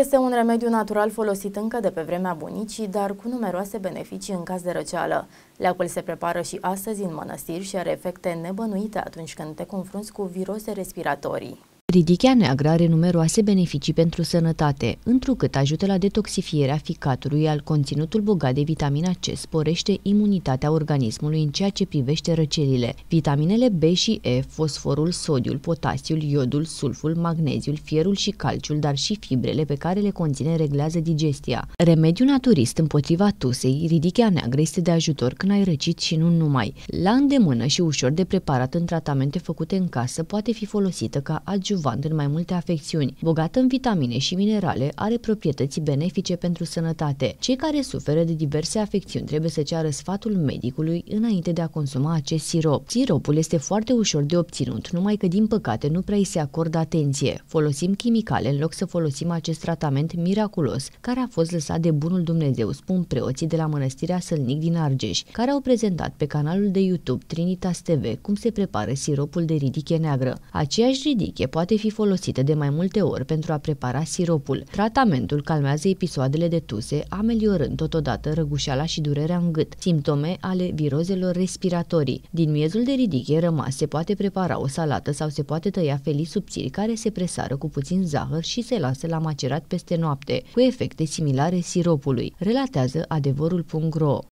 Este un remediu natural folosit încă de pe vremea bunicii, dar cu numeroase beneficii în caz de răceală. Leacul se prepară și astăzi în mănăstiri și are efecte nebănuite atunci când te confrunți cu virose respiratorii. Ridichea neagră are numeroase beneficii pentru sănătate, întrucât ajută la detoxifierea ficatului, al conținutul bogat de vitamina C sporește imunitatea organismului în ceea ce privește răcelile. Vitaminele B și E, fosforul, sodiul, potasiul, iodul, sulful, magneziul, fierul și calciul, dar și fibrele pe care le conține reglează digestia. Remediul naturist împotriva tusei, ridichea neagră este de ajutor când ai răcit și nu numai. La îndemână și ușor de preparat în tratamente făcute în casă, poate fi folosită ca adjuvant adjuvant în mai multe afecțiuni. Bogată în vitamine și minerale, are proprietăți benefice pentru sănătate. Cei care suferă de diverse afecțiuni trebuie să ceară sfatul medicului înainte de a consuma acest sirop. Siropul este foarte ușor de obținut, numai că din păcate nu prea îi se acordă atenție. Folosim chimicale în loc să folosim acest tratament miraculos, care a fost lăsat de bunul Dumnezeu, spun preoții de la Mănăstirea Sălnic din Argeș, care au prezentat pe canalul de YouTube Trinitas TV cum se prepară siropul de ridiche neagră. Aceeași ridiche poate poate fi folosită de mai multe ori pentru a prepara siropul. Tratamentul calmează episoadele de tuse, ameliorând totodată răgușeala și durerea în gât, simptome ale virozelor respiratorii. Din miezul de ridiche rămas se poate prepara o salată sau se poate tăia felii subțiri care se presară cu puțin zahăr și se lasă la macerat peste noapte, cu efecte similare siropului, relatează adevărul.ro.